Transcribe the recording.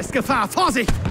ist Gefahr! Vorsicht!